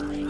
Lovely.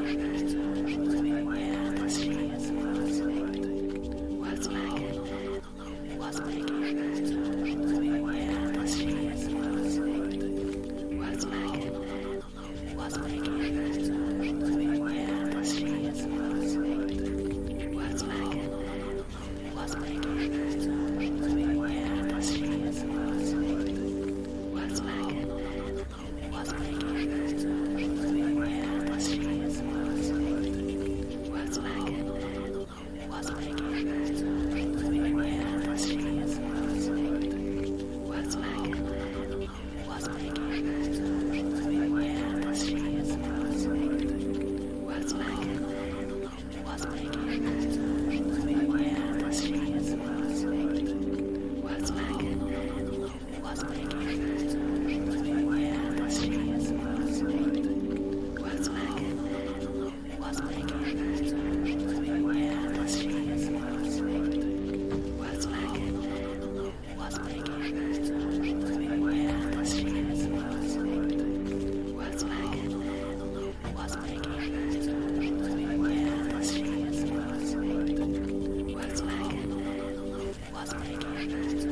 Смотрите, что здесь.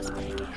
Господи,